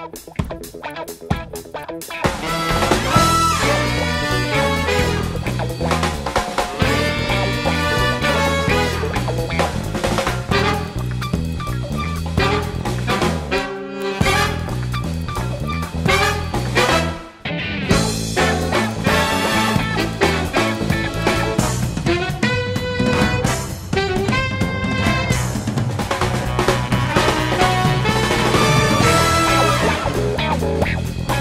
Thank you. Bye.